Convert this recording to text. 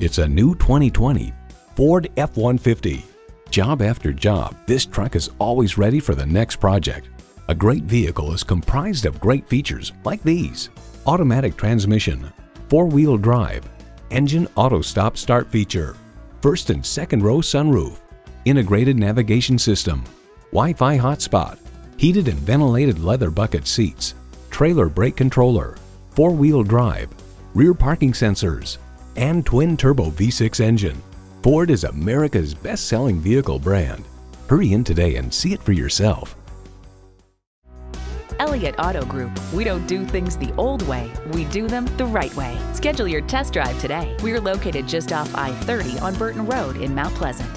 It's a new 2020 Ford F-150. Job after job, this truck is always ready for the next project. A great vehicle is comprised of great features like these. Automatic transmission, four-wheel drive, engine auto stop start feature, first and second row sunroof, integrated navigation system, Wi-Fi hotspot, heated and ventilated leather bucket seats, trailer brake controller, four-wheel drive, rear parking sensors, and twin-turbo V6 engine. Ford is America's best-selling vehicle brand. Hurry in today and see it for yourself. Elliott Auto Group. We don't do things the old way, we do them the right way. Schedule your test drive today. We're located just off I 30 on Burton Road in Mount Pleasant.